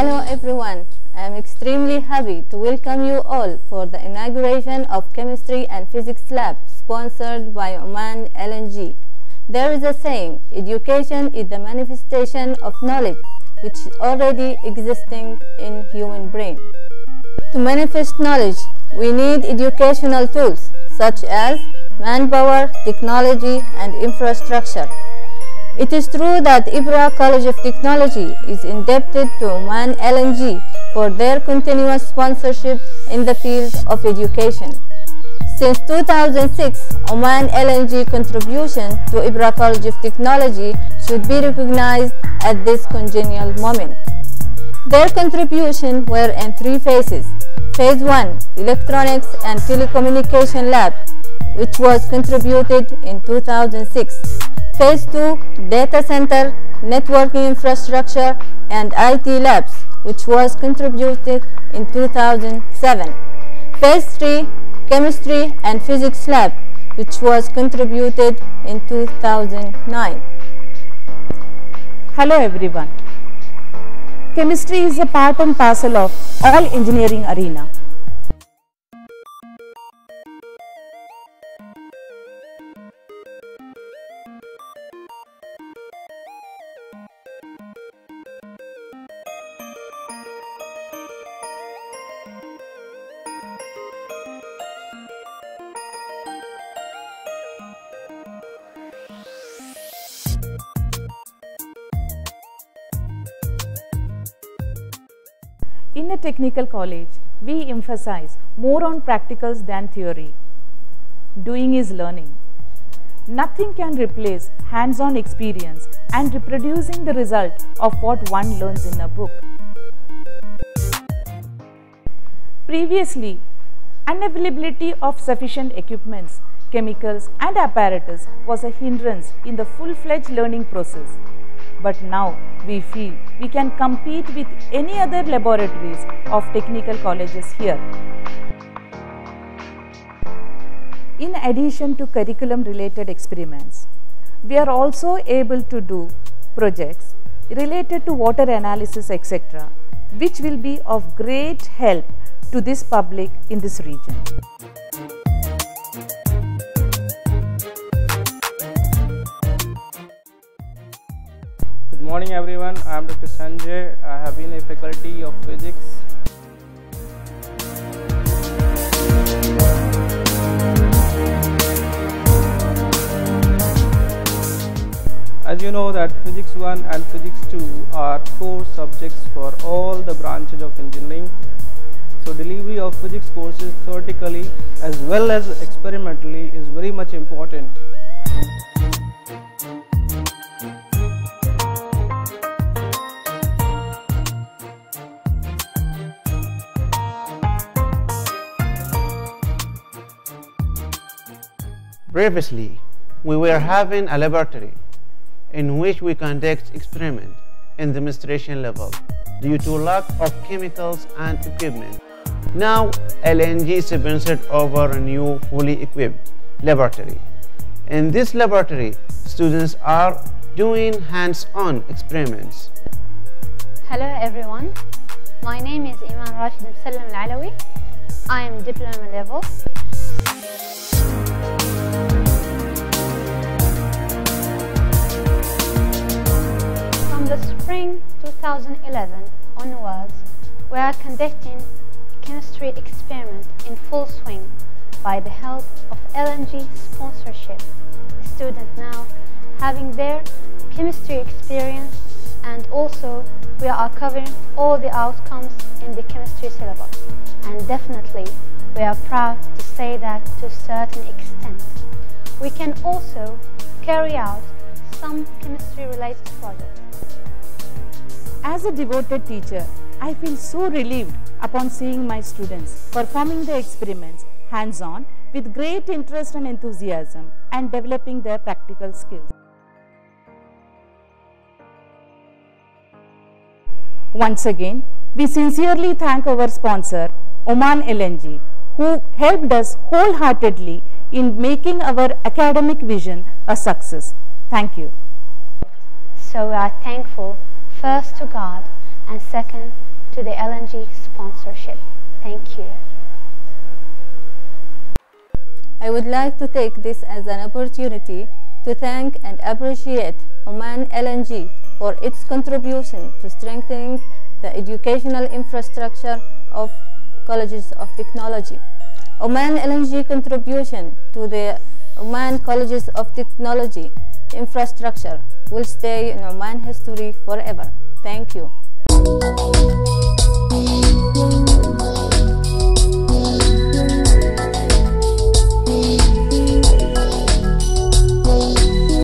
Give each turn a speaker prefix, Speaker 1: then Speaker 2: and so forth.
Speaker 1: Hello everyone. I am extremely happy to welcome you all for the inauguration of Chemistry and Physics Lab sponsored by Oman LNG. There is a saying, education is the manifestation of knowledge which is already existing in human brain. To manifest knowledge, we need educational tools such as manpower, technology and infrastructure. It is true that Ibra College of Technology is indebted to Oman LNG for their continuous sponsorship in the field of education. Since 2006, Oman LNG contribution to Ibra College of Technology should be recognized at this congenial moment. Their contribution were in three phases. Phase 1, Electronics and Telecommunication Lab, which was contributed in 2006. Phase 2, Data Center, Networking Infrastructure and IT Labs, which was contributed in 2007. Phase 3, Chemistry and Physics Lab, which was contributed in 2009.
Speaker 2: Hello everyone. Chemistry is a part and parcel of all engineering arena. In a technical college, we emphasize more on practicals than theory. Doing is learning. Nothing can replace hands-on experience and reproducing the result of what one learns in a book. Previously, unavailability of sufficient equipments, chemicals and apparatus was a hindrance in the full-fledged learning process. But now we feel we can compete with any other laboratories of technical colleges here. In addition to curriculum related experiments, we are also able to do projects related to water analysis etc. which will be of great help to this public in this region.
Speaker 3: Good morning everyone, I am Dr. Sanjay. I have been a faculty of physics. As you know that physics 1 and physics 2 are core subjects for all the branches of engineering. So delivery of physics courses theoretically as well as experimentally is very much important.
Speaker 4: Previously, we were having a laboratory in which we conduct experiment in demonstration level due to lack of chemicals and equipment. Now, LNG sponsored over a new fully equipped laboratory. In this laboratory, students are doing hands-on experiments.
Speaker 5: Hello everyone, my name is Iman Rashid Msallam Al-Alawi. I am diploma level. The spring 2011 onwards, we are conducting chemistry experiment in full swing by the help of LNG sponsorship. Students now having their chemistry experience and also we are covering all the outcomes in the chemistry syllabus and definitely we are proud to say that to a certain extent. We can also carry out some chemistry related projects.
Speaker 2: As a devoted teacher, I feel so relieved upon seeing my students performing the experiments hands-on with great interest and enthusiasm and developing their practical skills. Once again, we sincerely thank our sponsor Oman LNG who helped us wholeheartedly in making our academic vision a success. Thank you.
Speaker 5: So we are thankful first to God and second to the LNG sponsorship. Thank you.
Speaker 1: I would like to take this as an opportunity to thank and appreciate Oman LNG for its contribution to strengthening the educational infrastructure of colleges of technology. Oman LNG contribution to the Oman Colleges of Technology infrastructure will stay in Oman history forever.